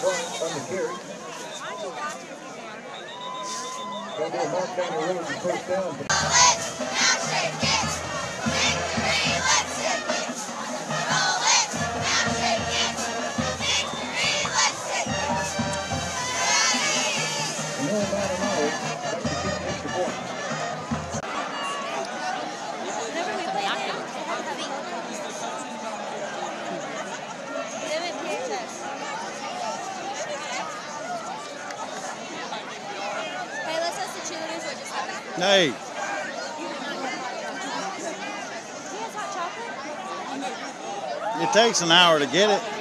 front on the carry. Mark down the road first down. Hey, He has hot chocolate? it takes an hour to get it.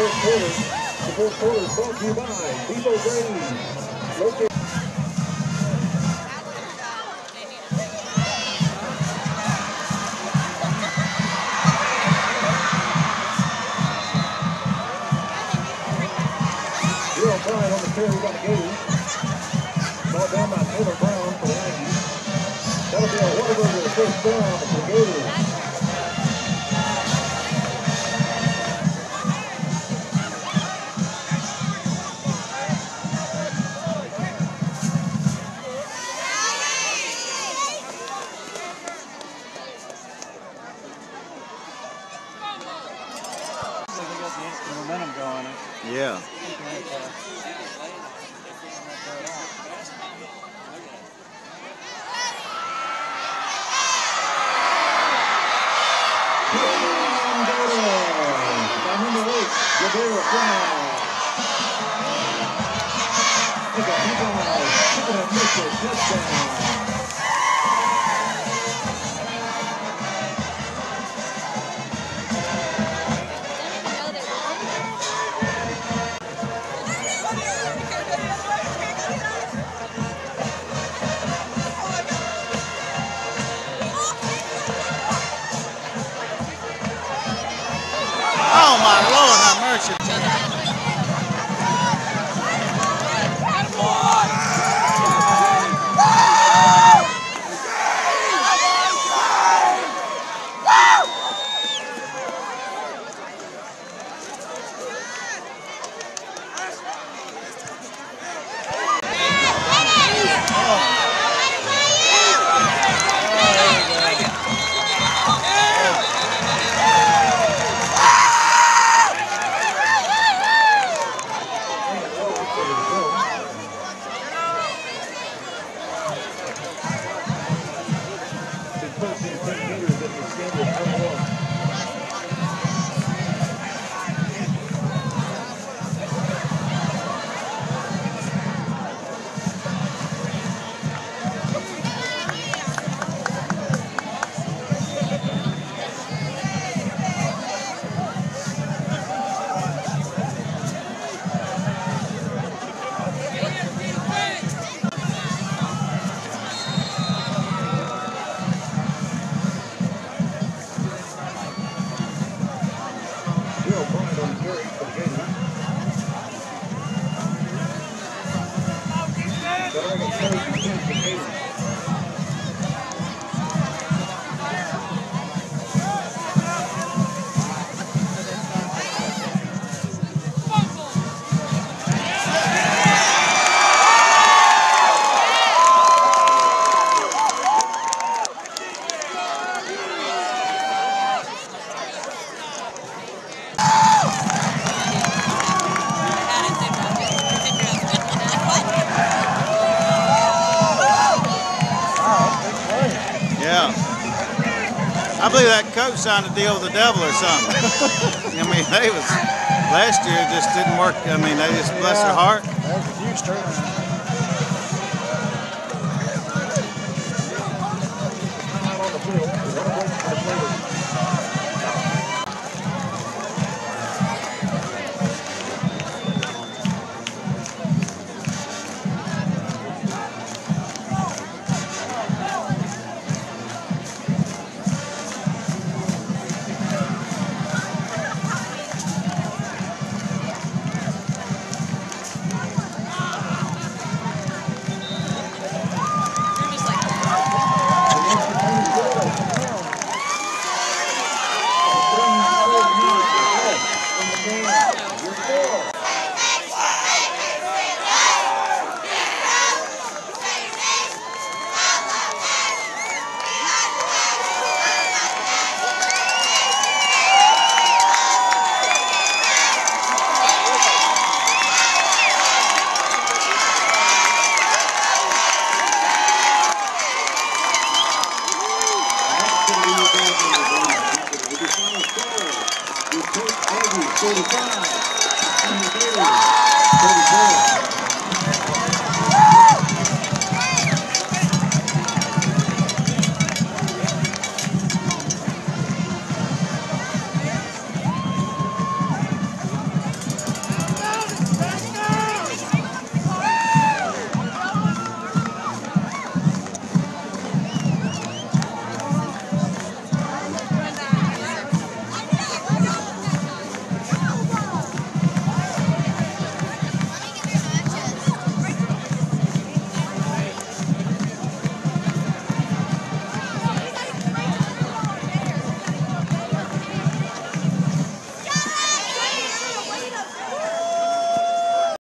Fourth quarter, the fourth quarter is brought to you by by Taylor Brown for the Aggies. That'll be a Whataburger first down Yeah. Look at. Look at. Touchdown. That coach signed a deal with the devil or something. I mean, they was last year just didn't work. I mean, they just bless their heart. That was a huge turnaround. 45.